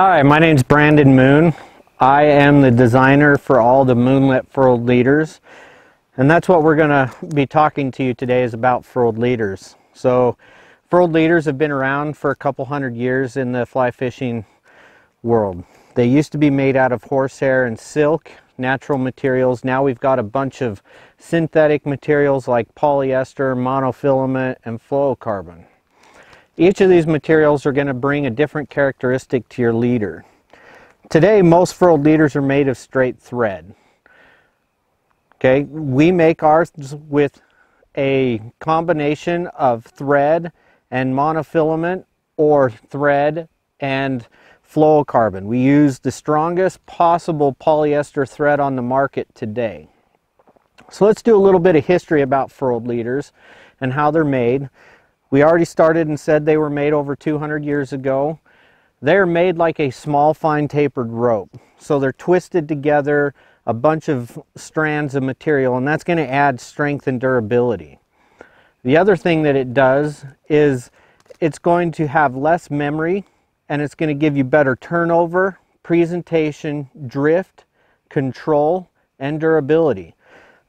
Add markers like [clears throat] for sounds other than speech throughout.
Hi, my name's Brandon Moon. I am the designer for all the Moonlit furled leaders. And that's what we're going to be talking to you today is about furled leaders. So furled leaders have been around for a couple hundred years in the fly fishing world. They used to be made out of horsehair and silk, natural materials. Now we've got a bunch of synthetic materials like polyester, monofilament, and fluorocarbon. Each of these materials are going to bring a different characteristic to your leader. Today, most furled leaders are made of straight thread. Okay, we make ours with a combination of thread and monofilament or thread and fluorocarbon. We use the strongest possible polyester thread on the market today. So let's do a little bit of history about furled leaders and how they're made. We already started and said they were made over 200 years ago. They're made like a small fine tapered rope. So they're twisted together, a bunch of strands of material, and that's going to add strength and durability. The other thing that it does is it's going to have less memory and it's going to give you better turnover, presentation, drift, control, and durability.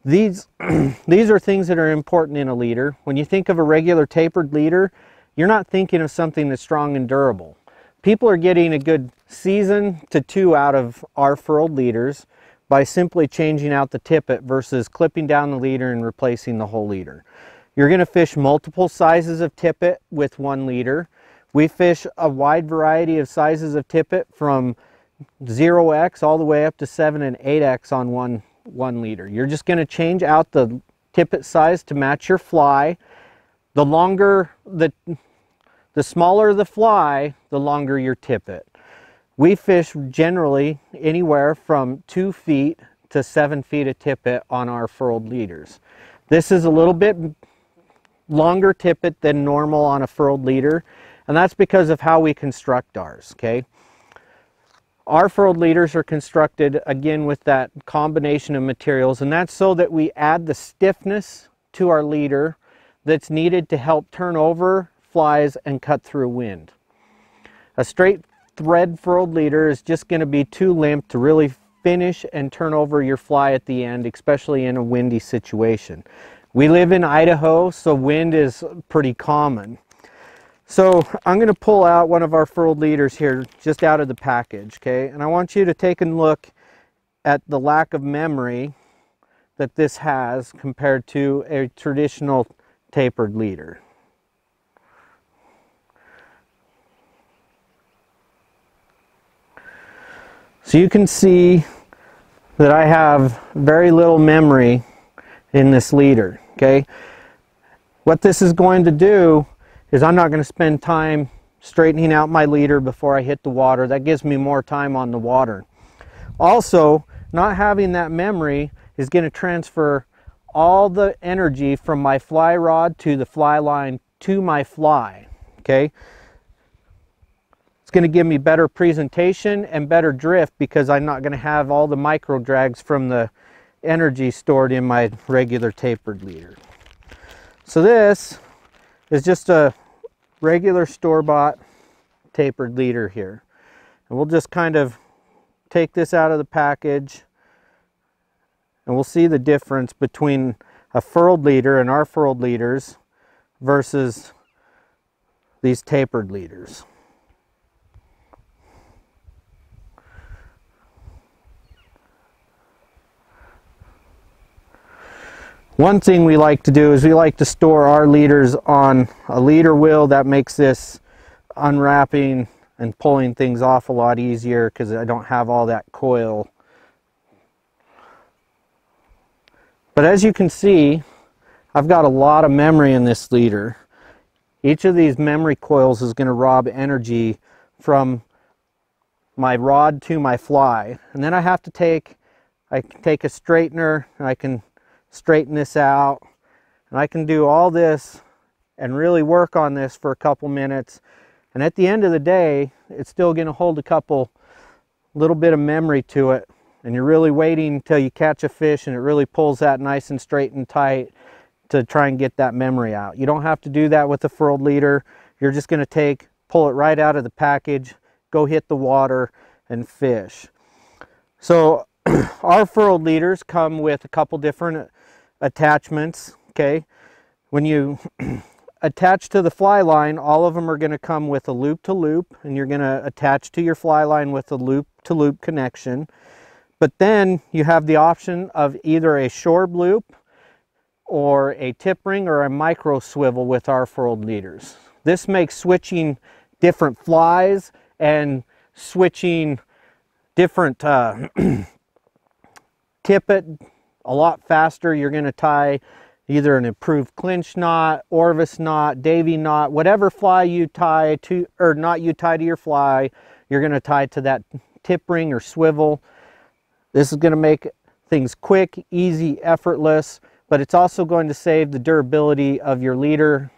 These, [clears throat] these are things that are important in a leader. When you think of a regular tapered leader, you're not thinking of something that's strong and durable. People are getting a good season to two out of our furled leaders by simply changing out the tippet versus clipping down the leader and replacing the whole leader. You're going to fish multiple sizes of tippet with one leader. We fish a wide variety of sizes of tippet from 0x all the way up to 7 and 8x on one one leader. You're just going to change out the tippet size to match your fly. The longer the the smaller the fly, the longer your tippet. We fish generally anywhere from two feet to seven feet of tippet on our furled leaders. This is a little bit longer tippet than normal on a furled leader, and that's because of how we construct ours, okay? Our furled leaders are constructed again with that combination of materials and that's so that we add the stiffness to our leader that's needed to help turn over flies and cut through wind. A straight thread furled leader is just going to be too limp to really finish and turn over your fly at the end, especially in a windy situation. We live in Idaho, so wind is pretty common. So I'm going to pull out one of our furled leaders here just out of the package, okay? And I want you to take a look at the lack of memory that this has compared to a traditional tapered leader. So you can see that I have very little memory in this leader, okay? What this is going to do is I'm not going to spend time straightening out my leader before I hit the water. That gives me more time on the water. Also, not having that memory is going to transfer all the energy from my fly rod to the fly line to my fly. Okay? It's going to give me better presentation and better drift because I'm not going to have all the micro drags from the energy stored in my regular tapered leader. So this is just a regular store-bought tapered leader here. And we'll just kind of take this out of the package and we'll see the difference between a furled leader and our furled leaders versus these tapered leaders. One thing we like to do is we like to store our leaders on a leader wheel that makes this unwrapping and pulling things off a lot easier because I don't have all that coil. But as you can see, I've got a lot of memory in this leader. Each of these memory coils is going to rob energy from my rod to my fly. And then I have to take, I can take a straightener and I can straighten this out. And I can do all this and really work on this for a couple minutes. And at the end of the day, it's still going to hold a couple little bit of memory to it. And you're really waiting until you catch a fish and it really pulls that nice and straight and tight to try and get that memory out. You don't have to do that with the furled leader. You're just going to take, pull it right out of the package go hit the water and fish. So [clears throat] our furled leaders come with a couple different attachments, okay? When you [clears throat] attach to the fly line, all of them are going to come with a loop to loop, and you're going to attach to your fly line with a loop to loop connection. But then you have the option of either a shore loop or a tip ring or a micro swivel with our furled leaders. This makes switching different flies and switching different uh, [clears throat] tippet a lot faster. You're going to tie either an improved clinch knot, Orvis knot, Davy knot, whatever fly you tie to, or knot you tie to your fly, you're going to tie to that tip ring or swivel. This is going to make things quick, easy, effortless, but it's also going to save the durability of your leader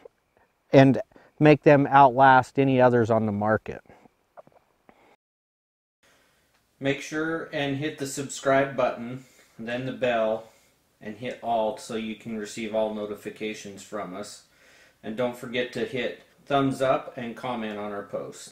and make them outlast any others on the market. Make sure and hit the subscribe button, then the bell, and hit alt so you can receive all notifications from us. And don't forget to hit thumbs up and comment on our posts.